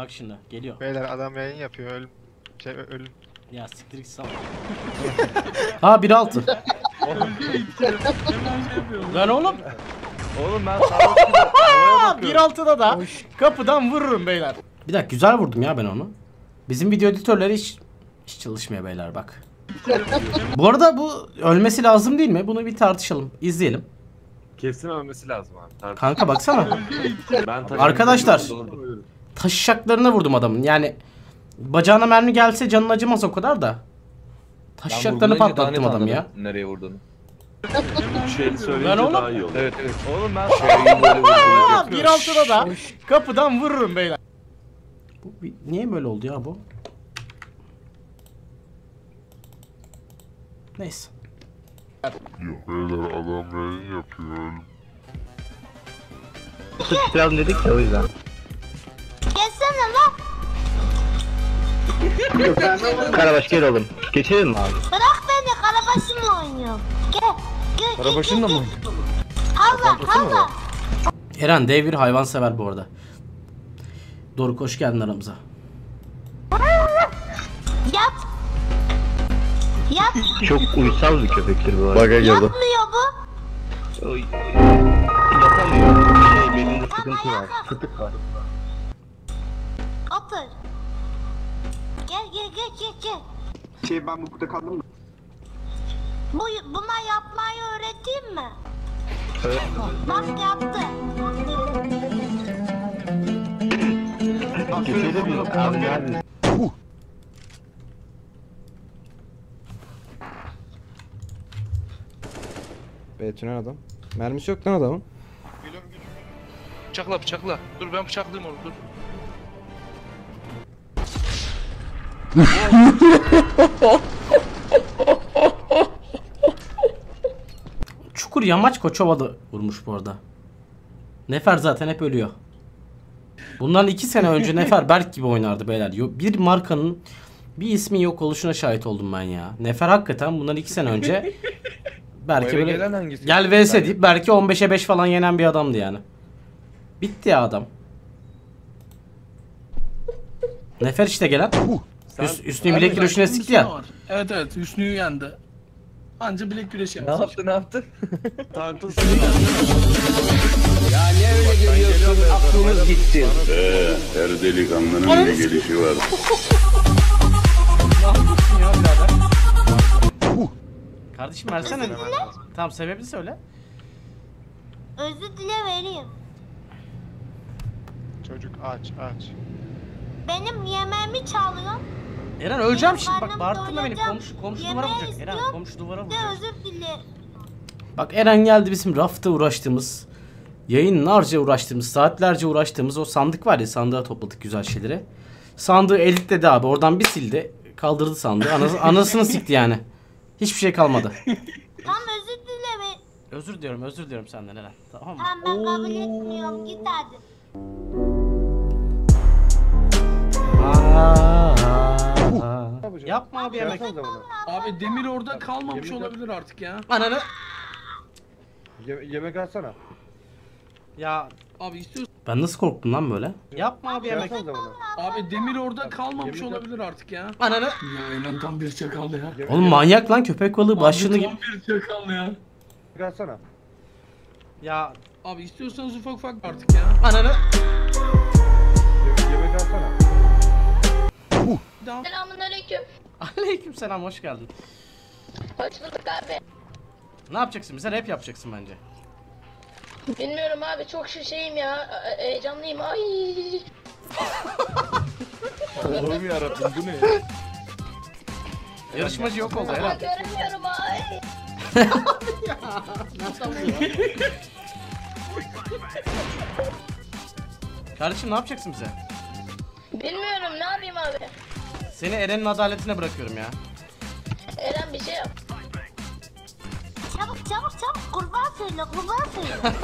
Bak şimdi geliyor. Beyler adam yayın yapıyor. Ölüm. Şey ö- ölüm. Ya siktir git sal. ha 1.6. Öldü. Hemen şey yapıyorum. Lan oğlum. Oğlum ben sağlıklı havaya Ha bakıyorum. 1.6'da da kapıdan vururum beyler. Bir dakika güzel vurdum ya ben onu. Bizim video editörleri hiç hiç çalışmıyor beyler bak. bu arada bu ölmesi lazım değil mi? Bunu bir tartışalım. İzleyelim. Kesin ölmesi lazım abi. Kanka baksana. Ben tabii- Arkadaşlar. Taşacaklarına vurdum adamın. Yani bacağına mermi gelse canın acımaz o kadar da. Taşacaklarını patlattım adam ya. Nereye vurduğunu. Şeyi söyleyince oğlum. daha iyi oldu. Evet evet. Oğlum ben Şeyi böyle vurduğunu. Ha 1.6'da da kapıdan vururum beyler. Bu bir- niye böyle oldu ya bu? Neyse. Beyler adam yayın yapıyor. Sıçrayalım dedik ya o yüzden. Geçsene lan. Karabaş gel oğlum. Geçelim mi abi? Bırak beni karabaşımla oynuyorum. Gel. Gel. Karabaşınla mı Allah Allah. Eren dev bir hayvan sever bu arada. Doruk hoş geldin aramıza. Yat. Yat. Çok uysal bir köpektir bu arada. Baga girdi. Yapmıyor bu. Oy, oy. Yapamıyor. Şey belinde sıkıntı var. Fıtık var. Otur. Gel gel gel gel gel. Şey ben burada kaldım mı? Bu, buna yapmayı öğreteyim mi? Bak yaptı. Geçelim mi? Abi nerede? Betünen adam. Mermisi yok lan adamın. Bıçakla bıçakla. Dur ben bıçaklayayım onu dur. Çukur Yamaç Koçovalı vurmuş bu arada. Nefer zaten hep ölüyor. Bundan iki sene önce Nefer Berk gibi oynardı beyler. Bir markanın bir ismi yok oluşuna şahit oldum ben ya. Nefer hakikaten bundan iki sene önce belki eve böyle gel vs deyip belki 15'e 5 falan yenen bir adamdı yani. Bitti ya adam. Nefer işte gelen. Üst, üstüne bilek güreşine sikti ya. Var. Evet evet Hüsnü'yü yendi. Anca bilek güreşi Ne yaptı. yaptı ne yaptı? Tartılsın. Aklımız gitti. Her delikanlının bir gelişi var. Kardeşim versene. Tamam sebebini söyle. Özür dile vereyim. Çocuk aç aç. Benim yemeğimi çalıyor. Eren öleceğim Benim şimdi bak bağırttırma beni komşu komşu Yemeği duvara vuracak Eren komşu duvara Bir de vuracak. özür dile. Bak Eren geldi bizim rafta uğraştığımız yayınlarca uğraştığımız saatlerce uğraştığımız o sandık var ya sandığa topladık güzel şeyleri. Sandığı editledi abi oradan bir sildi kaldırdı sandığı Anası, anasını sikti yani. Hiçbir şey kalmadı. Tam özür dile ve Özür diliyorum özür diliyorum senden Eren. Tamam mı? tamam ben kabul etmiyorum git hadi. Yapma abi yemek. Abi Demir orada kalmamış olabilir artık ya. Ananı. yemek alsana. Ya Abi istiyorsan ben nasıl korktum lan böyle? Yapma abi yemek. Abi Demir orada kalmamış olabilir artık ya. Ananı. Ya Elan tam bir çakal ya. Oğlum manyak lan köpek balığı başını Abi gibi. tam bir çakal ya. Yemek alsana. Ya Abi istiyorsanız ufak ufak artık ya. ananı. Yemek alsana. Selamun aleyküm. Aleyküm selam hoş geldin. Hoş bulduk abi. Ne yapacaksın? Bize rap yapacaksın bence. Bilmiyorum abi çok şu şeyim ya. e- Heyecanlıyım. Ay. Allah'ım yarabbim bu ne? Yarışmacı yok oldu Eren. Göremiyorum ay. Kardeşim ne yapacaksın bize? Bilmiyorum ne yapayım abi. Seni Eren'in adaletine bırakıyorum ya. Eren bir şey yap. Çabuk çabuk çabuk kurban söyle kurban söyle.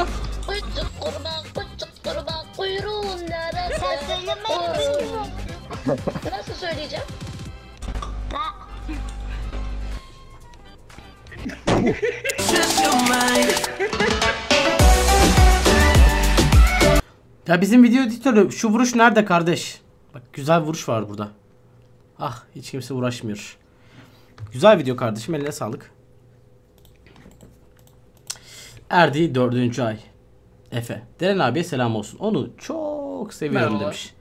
Küçük kurban küçük kurban kuyruğun nerede? Sen söylemeyi bilmiyorum. Nasıl söyleyeceğim? Ya bizim video editörü şu vuruş nerede kardeş? Bak güzel vuruş var burada. Ah hiç kimse uğraşmıyor. Güzel video kardeşim eline sağlık. Erdi dördüncü ay. Efe. Deren abiye selam olsun. Onu çok seviyorum Merhaba. demiş.